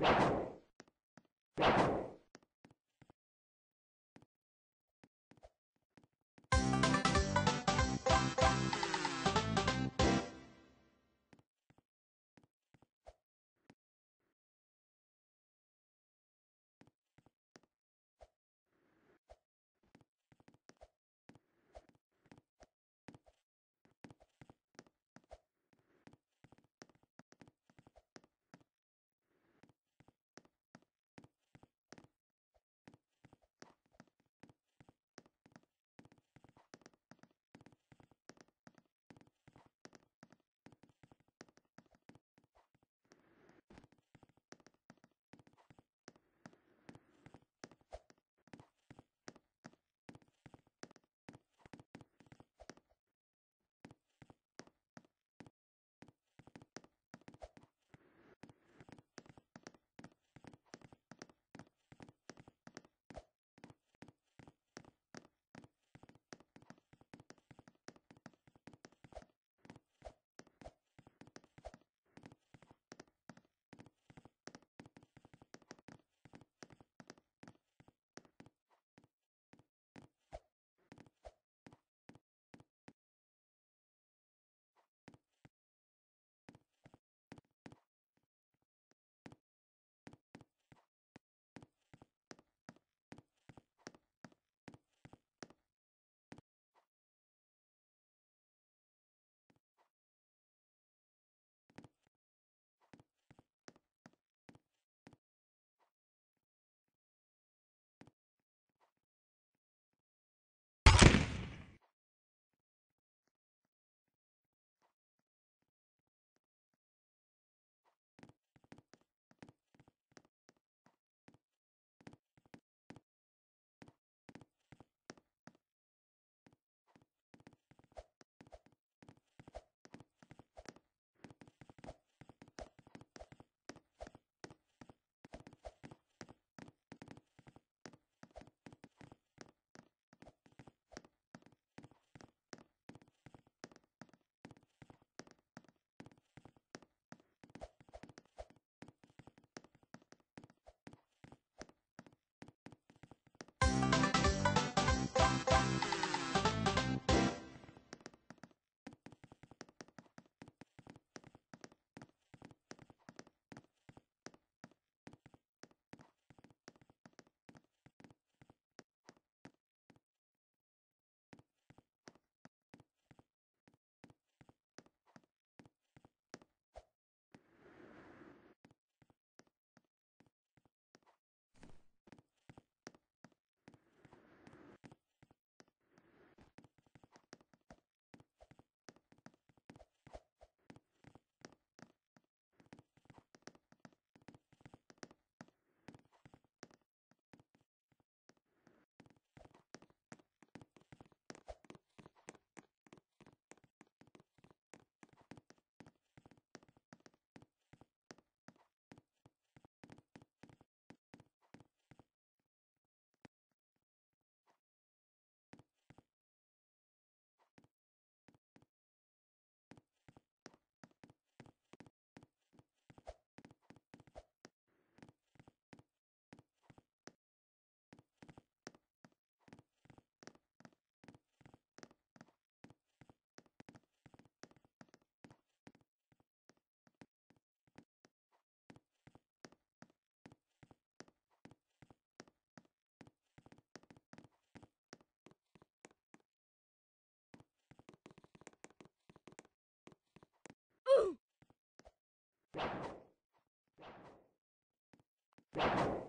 you you.